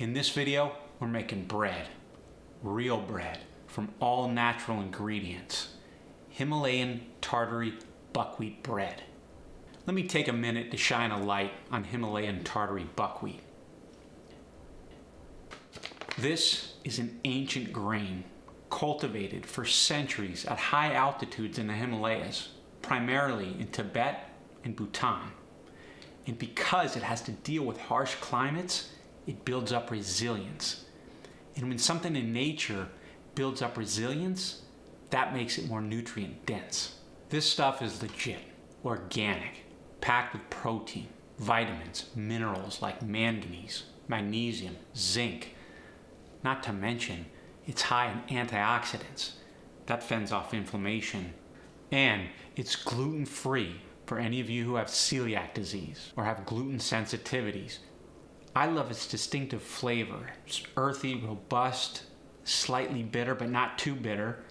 In this video, we're making bread. Real bread from all natural ingredients. Himalayan Tartary buckwheat bread. Let me take a minute to shine a light on Himalayan Tartary buckwheat. This is an ancient grain cultivated for centuries at high altitudes in the Himalayas, primarily in Tibet and Bhutan. And because it has to deal with harsh climates, it builds up resilience. And when something in nature builds up resilience, that makes it more nutrient dense. This stuff is legit, organic, packed with protein, vitamins, minerals like manganese, magnesium, zinc. Not to mention, it's high in antioxidants. That fends off inflammation. And it's gluten free for any of you who have celiac disease or have gluten sensitivities. I love its distinctive flavor. It's earthy, robust, slightly bitter, but not too bitter.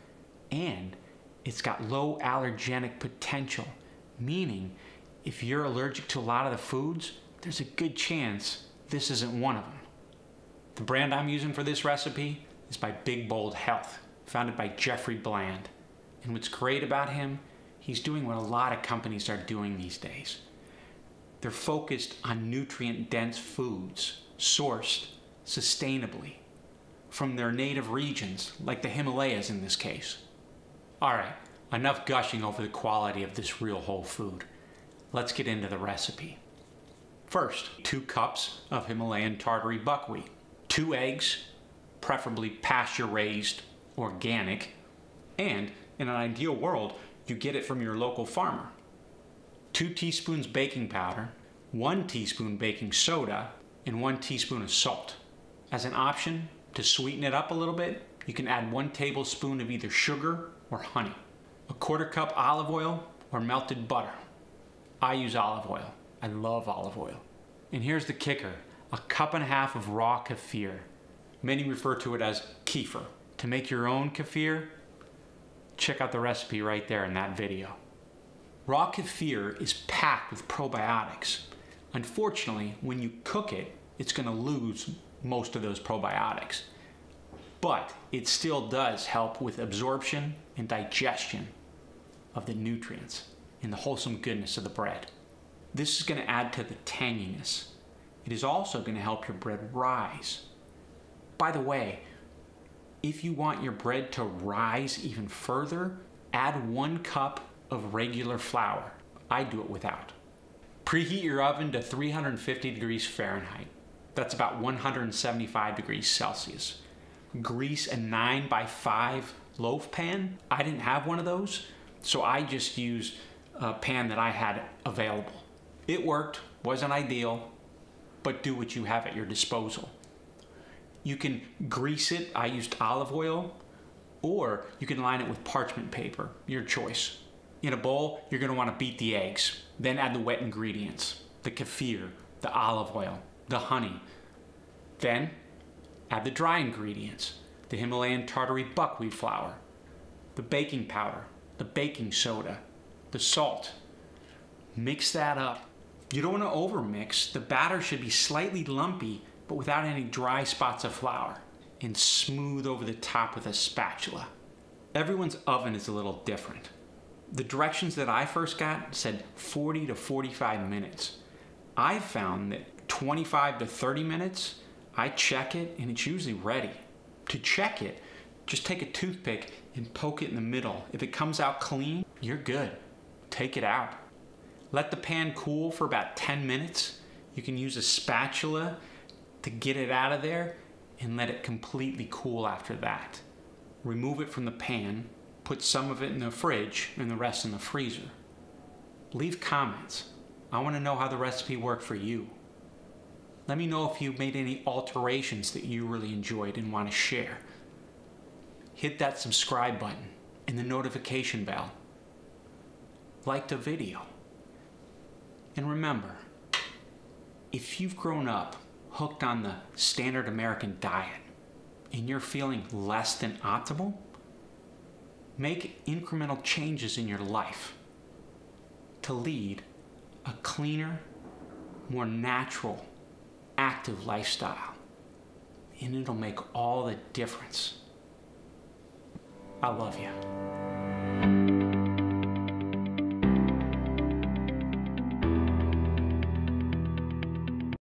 And it's got low allergenic potential, meaning if you're allergic to a lot of the foods, there's a good chance this isn't one of them. The brand I'm using for this recipe is by Big Bold Health, founded by Jeffrey Bland. And what's great about him, he's doing what a lot of companies are doing these days. They're focused on nutrient dense foods, sourced sustainably from their native regions, like the Himalayas in this case. All right, enough gushing over the quality of this real whole food. Let's get into the recipe. First, two cups of Himalayan Tartary buckwheat, two eggs, preferably pasture raised, organic, and in an ideal world, you get it from your local farmer. Two teaspoons baking powder, one teaspoon baking soda, and one teaspoon of salt. As an option, to sweeten it up a little bit, you can add one tablespoon of either sugar or honey, a quarter cup olive oil or melted butter. I use olive oil. I love olive oil. And here's the kicker a cup and a half of raw kefir. Many refer to it as kefir. To make your own kefir, check out the recipe right there in that video. Raw kefir is packed with probiotics. Unfortunately, when you cook it, it's going to lose most of those probiotics. But it still does help with absorption and digestion of the nutrients and the wholesome goodness of the bread. This is going to add to the tanginess. It is also going to help your bread rise. By the way, if you want your bread to rise even further, add one cup of regular flour. I do it without. Preheat your oven to 350 degrees Fahrenheit. That's about 175 degrees Celsius. Grease a 9 by 5 loaf pan. I didn't have one of those, so I just used a pan that I had available. It worked, wasn't ideal, but do what you have at your disposal. You can grease it, I used olive oil, or you can line it with parchment paper, your choice. In a bowl, you're gonna wanna beat the eggs, then add the wet ingredients, the kefir, the olive oil, the honey. Then add the dry ingredients, the Himalayan Tartary buckwheat flour, the baking powder, the baking soda, the salt. Mix that up. You don't want to overmix. The batter should be slightly lumpy, but without any dry spots of flour, and smooth over the top with a spatula. Everyone's oven is a little different. The directions that I first got said 40 to 45 minutes. I found that 25 to 30 minutes, I check it and it's usually ready. To check it, just take a toothpick and poke it in the middle. If it comes out clean, you're good. Take it out. Let the pan cool for about 10 minutes. You can use a spatula to get it out of there and let it completely cool after that. Remove it from the pan, put some of it in the fridge and the rest in the freezer. Leave comments. I want to know how the recipe worked for you. Let me know if you made any alterations that you really enjoyed and want to share. Hit that subscribe button and the notification bell. Like the video. And remember, if you've grown up hooked on the standard American diet and you're feeling less than optimal, make incremental changes in your life to lead a cleaner, more natural, active lifestyle. and it'll make all the difference. I love you.